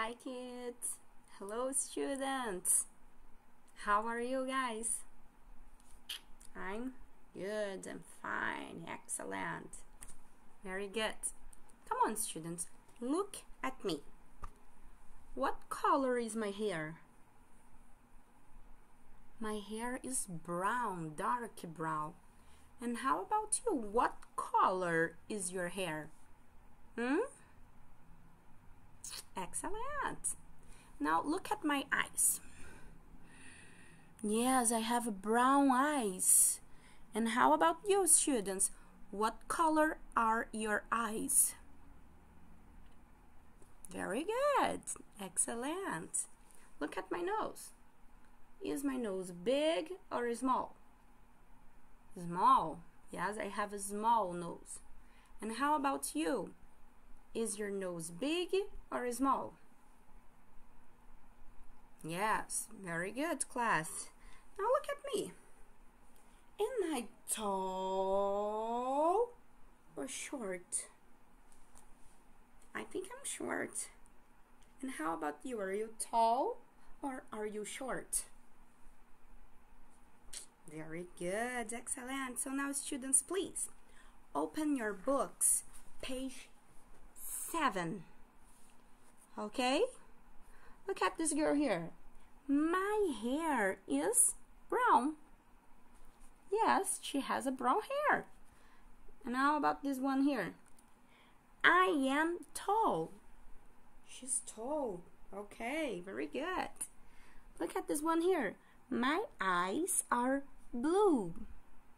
Hi kids! Hello students! How are you guys? I'm good, I'm fine, excellent. Very good. Come on students, look at me. What color is my hair? My hair is brown, dark brown. And how about you? What color is your hair? Hmm? Excellent. Now look at my eyes. Yes, I have brown eyes. And how about you, students? What color are your eyes? Very good. Excellent. Look at my nose. Is my nose big or small? Small. Yes, I have a small nose. And how about you? Is your nose big or small? Yes, very good, class. Now look at me. Am I tall or short? I think I'm short. And how about you? Are you tall or are you short? Very good, excellent. So now students, please open your books, page 7. Okay? Look at this girl here. My hair is brown. Yes, she has a brown hair. And how about this one here? I am tall. She's tall. Okay, very good. Look at this one here. My eyes are blue.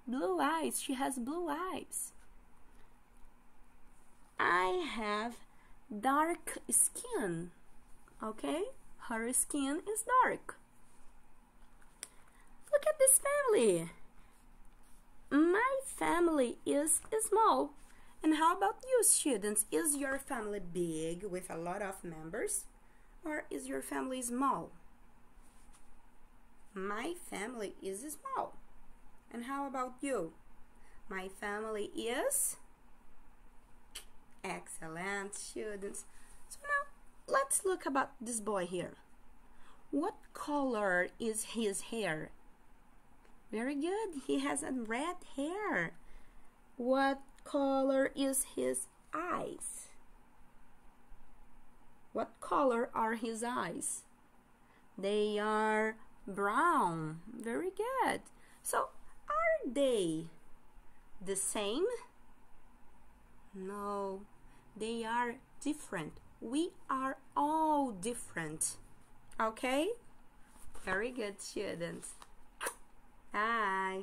Blue eyes. She has blue eyes. I have dark skin. Okay? Her skin is dark. Look at this family. My family is small. And how about you, students? Is your family big with a lot of members? Or is your family small? My family is small. And how about you? My family is excellent, students. So now let's look about this boy here. What color is his hair? Very good. He has a red hair. What color is his eyes? What color are his eyes? They are brown. Very good. So, are they the same? No, they are different. We are all different. Okay? Very good, students. Ah.